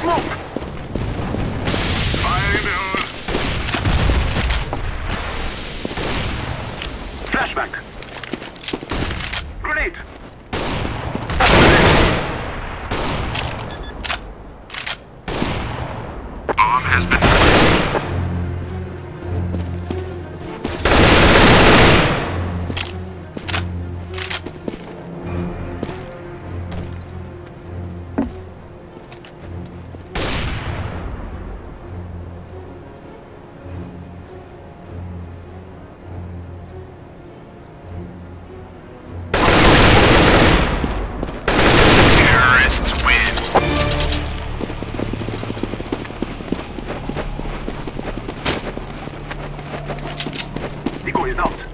Smoke! result.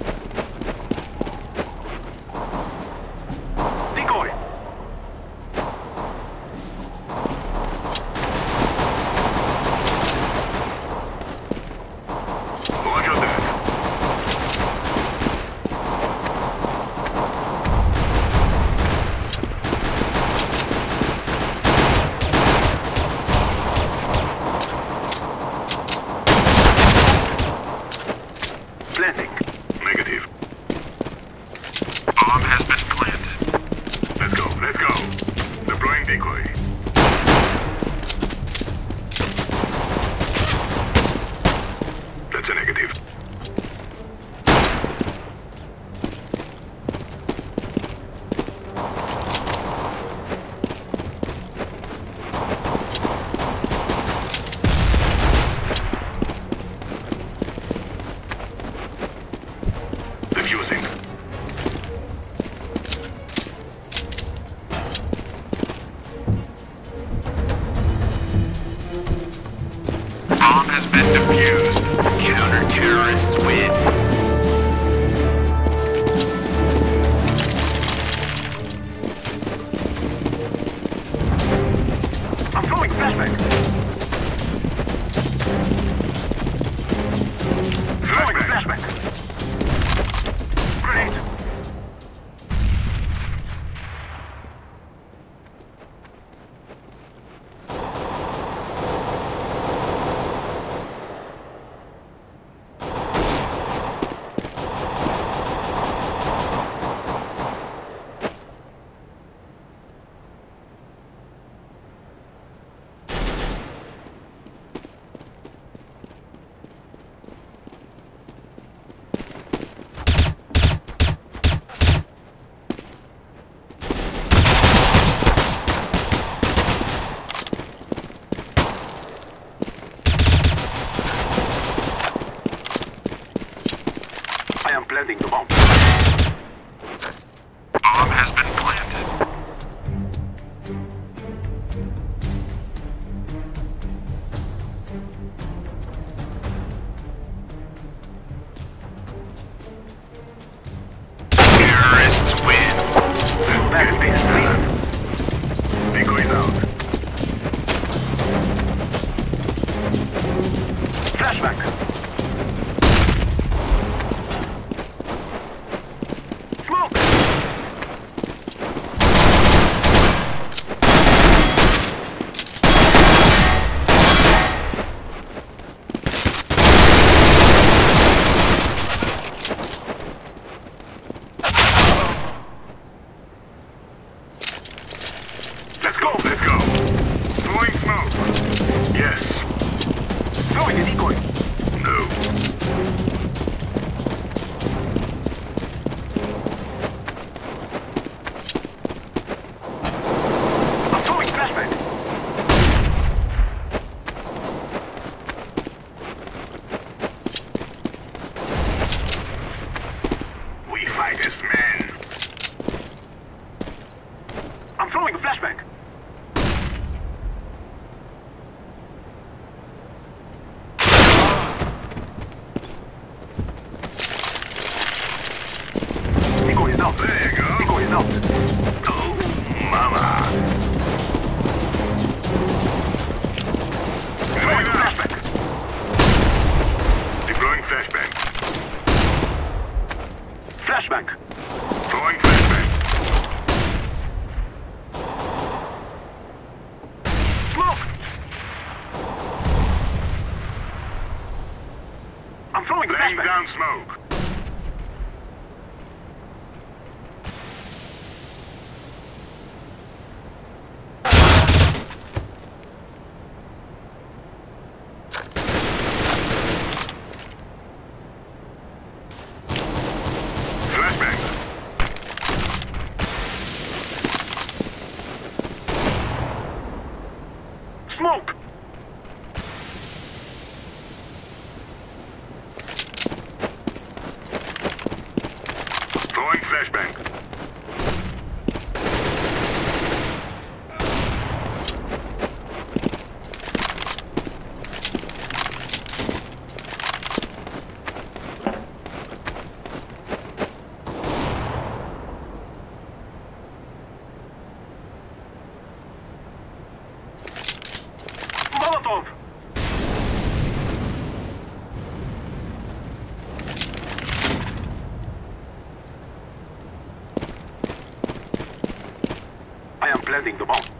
I am planting the bomb. Bomb has been Flashback! I'm throwing Laying flashbang. down smoke. Resetting the bomb.